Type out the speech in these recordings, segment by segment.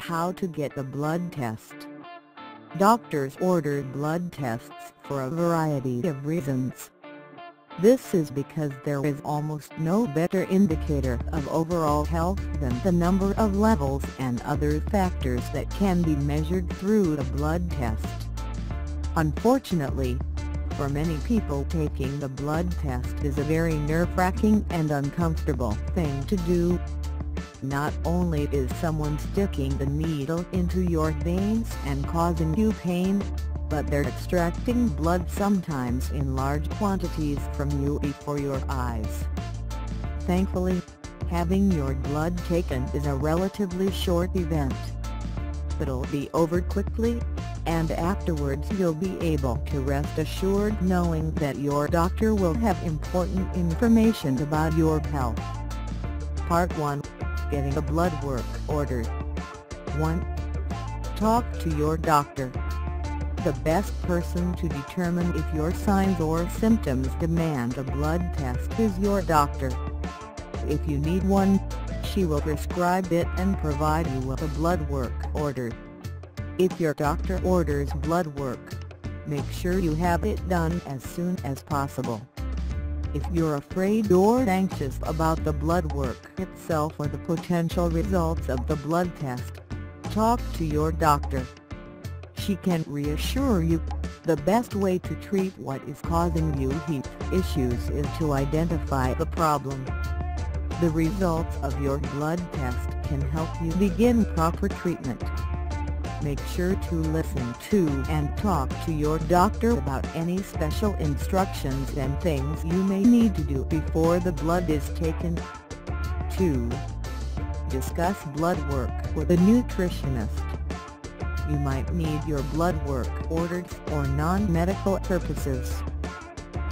How to get a blood test. Doctors order blood tests for a variety of reasons. This is because there is almost no better indicator of overall health than the number of levels and other factors that can be measured through a blood test. Unfortunately, for many people taking the blood test is a very nerve-wracking and uncomfortable thing to do. Not only is someone sticking the needle into your veins and causing you pain, but they're extracting blood sometimes in large quantities from you before your eyes. Thankfully, having your blood taken is a relatively short event. It'll be over quickly, and afterwards you'll be able to rest assured knowing that your doctor will have important information about your health. Part 1 Getting a blood work ordered 1. Talk to your doctor. The best person to determine if your signs or symptoms demand a blood test is your doctor. If you need one, she will prescribe it and provide you with a blood work order. If your doctor orders blood work, make sure you have it done as soon as possible. If you're afraid or anxious about the blood work itself or the potential results of the blood test, talk to your doctor. She can reassure you. The best way to treat what is causing you heat issues is to identify the problem. The results of your blood test can help you begin proper treatment make sure to listen to and talk to your doctor about any special instructions and things you may need to do before the blood is taken. 2. Discuss blood work with a nutritionist. You might need your blood work ordered for non-medical purposes.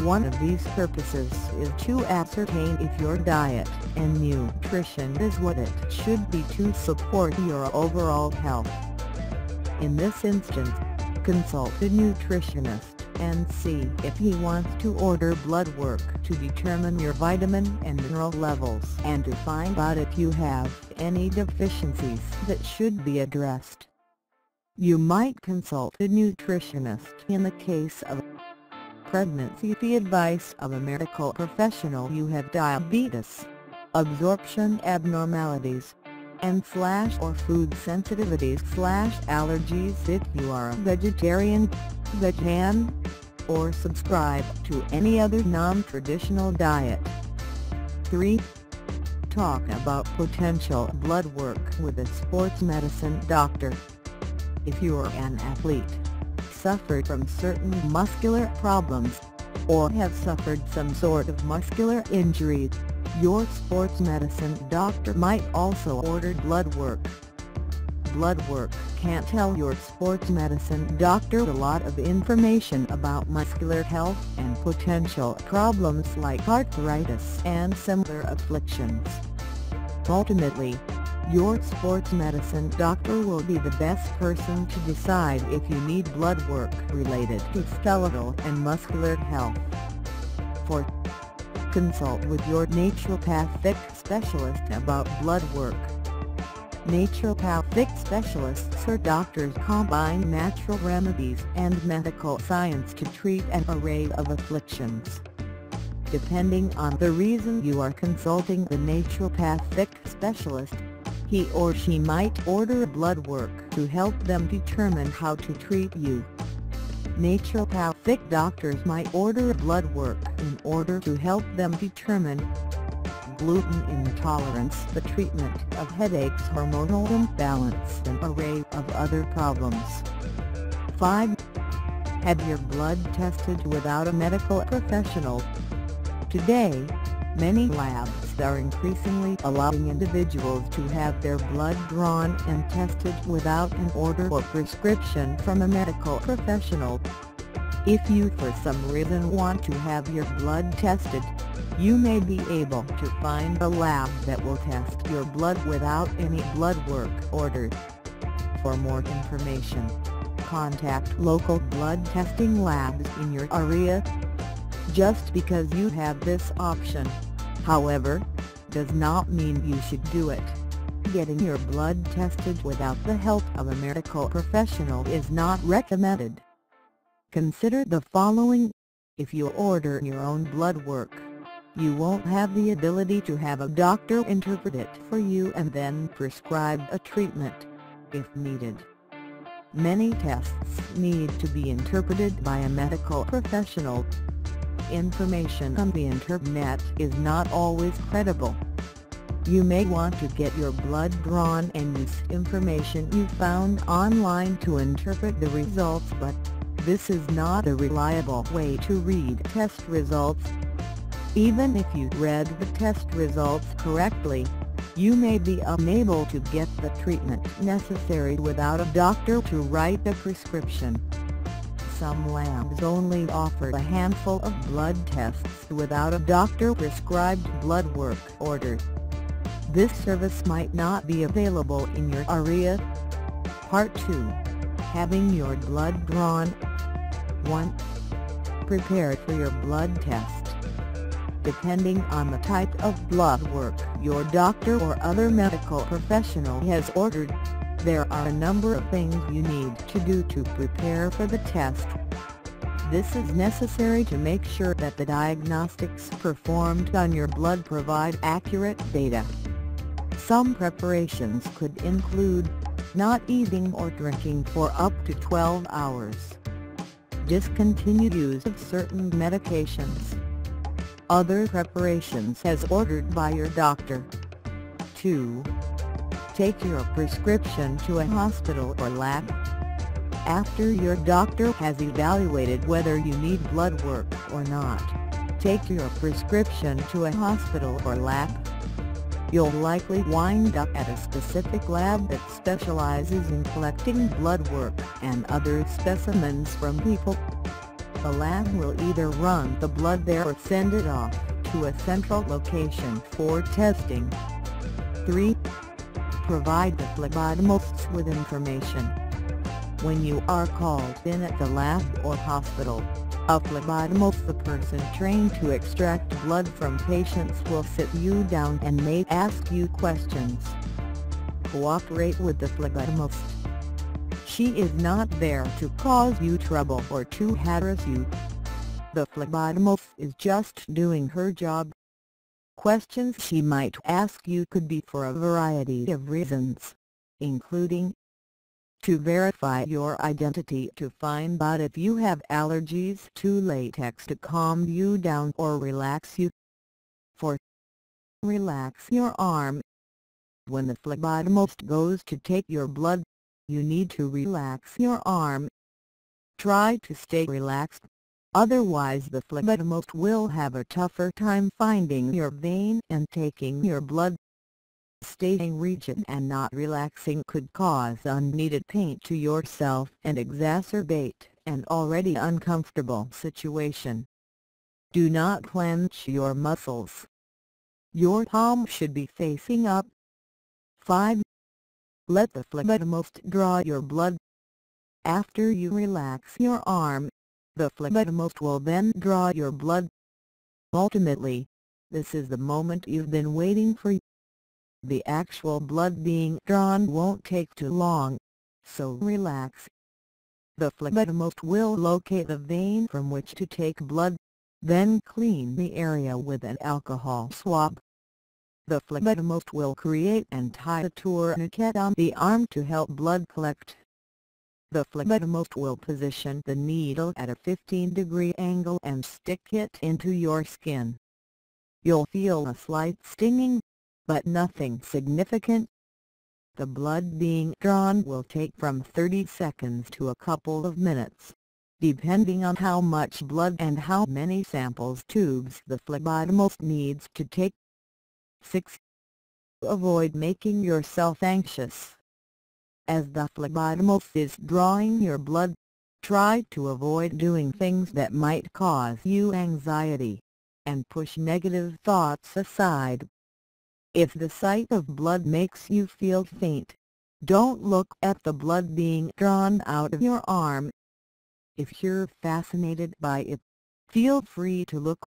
One of these purposes is to ascertain if your diet and nutrition is what it should be to support your overall health. In this instance, consult a nutritionist and see if he wants to order blood work to determine your vitamin and mineral levels and to find out if you have any deficiencies that should be addressed. You might consult a nutritionist in the case of pregnancy the advice of a medical professional you have diabetes, absorption abnormalities, and slash or food sensitivities slash allergies if you are a vegetarian, vegan, or subscribe to any other non-traditional diet. 3. Talk about potential blood work with a sports medicine doctor. If you are an athlete, suffered from certain muscular problems, or have suffered some sort of muscular injury, your sports medicine doctor might also order blood work. Blood work can tell your sports medicine doctor a lot of information about muscular health and potential problems like arthritis and similar afflictions. Ultimately, your sports medicine doctor will be the best person to decide if you need blood work related to skeletal and muscular health. For Consult with your naturopathic specialist about blood work. Naturopathic specialists are doctors combine natural remedies and medical science to treat an array of afflictions. Depending on the reason you are consulting the naturopathic specialist, he or she might order blood work to help them determine how to treat you. Naturopathic doctors might order blood work in order to help them determine gluten intolerance, the treatment of headaches, hormonal imbalance and array of other problems. 5. Have your blood tested without a medical professional. Today, Many labs are increasingly allowing individuals to have their blood drawn and tested without an order or prescription from a medical professional. If you for some reason want to have your blood tested, you may be able to find a lab that will test your blood without any blood work ordered. For more information, contact local blood testing labs in your area just because you have this option, however, does not mean you should do it. Getting your blood tested without the help of a medical professional is not recommended. Consider the following. If you order your own blood work, you won't have the ability to have a doctor interpret it for you and then prescribe a treatment, if needed. Many tests need to be interpreted by a medical professional. Information on the internet is not always credible. You may want to get your blood drawn and use information you found online to interpret the results but, this is not a reliable way to read test results. Even if you read the test results correctly, you may be unable to get the treatment necessary without a doctor to write a prescription. Some labs only offer a handful of blood tests without a doctor-prescribed blood work order. This service might not be available in your area. Part 2. Having your blood drawn 1. Prepare for your blood test depending on the type of blood work your doctor or other medical professional has ordered. There are a number of things you need to do to prepare for the test. This is necessary to make sure that the diagnostics performed on your blood provide accurate data. Some preparations could include not eating or drinking for up to 12 hours, discontinued use of certain medications, other preparations as ordered by your doctor. 2. Take your prescription to a hospital or lab. After your doctor has evaluated whether you need blood work or not, take your prescription to a hospital or lab. You'll likely wind up at a specific lab that specializes in collecting blood work and other specimens from people the lab will either run the blood there or send it off to a central location for testing. 3. Provide the phlebotomists with information. When you are called in at the lab or hospital, a phlebotomist the person trained to extract blood from patients will sit you down and may ask you questions. Cooperate with the phlebotomist she is not there to cause you trouble or to harass you. The phlebotomist is just doing her job. Questions she might ask you could be for a variety of reasons, including to verify your identity to find out if you have allergies to latex to calm you down or relax you. 4. Relax your arm. When the phlebotomist goes to take your blood, you need to relax your arm. Try to stay relaxed, otherwise the phlebotomist will have a tougher time finding your vein and taking your blood. Staying rigid and not relaxing could cause unneeded pain to yourself and exacerbate an already uncomfortable situation. Do not clench your muscles. Your palm should be facing up. 5. Let the phlebotomist draw your blood. After you relax your arm, the phlebotomist will then draw your blood. Ultimately, this is the moment you've been waiting for. The actual blood being drawn won't take too long, so relax. The phlebotomist will locate the vein from which to take blood, then clean the area with an alcohol swab. The phlebotomist will create and tie a tourniquet on the arm to help blood collect. The phlebotomist will position the needle at a 15 degree angle and stick it into your skin. You'll feel a slight stinging, but nothing significant. The blood being drawn will take from 30 seconds to a couple of minutes, depending on how much blood and how many samples tubes the phlebotomist needs to take. 6. Avoid making yourself anxious. As the phlebotomist is drawing your blood, try to avoid doing things that might cause you anxiety, and push negative thoughts aside. If the sight of blood makes you feel faint, don't look at the blood being drawn out of your arm. If you're fascinated by it, feel free to look.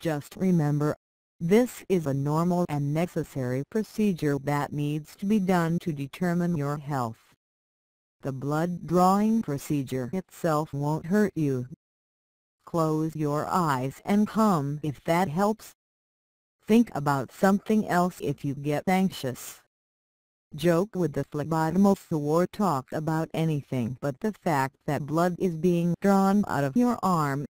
Just remember, This is a normal and necessary procedure that needs to be done to determine your health. The blood drawing procedure itself won't hurt you. Close your eyes and hum if that helps. Think about something else if you get anxious. Joke with the phlebotomist or talk about anything but the fact that blood is being drawn out of your arm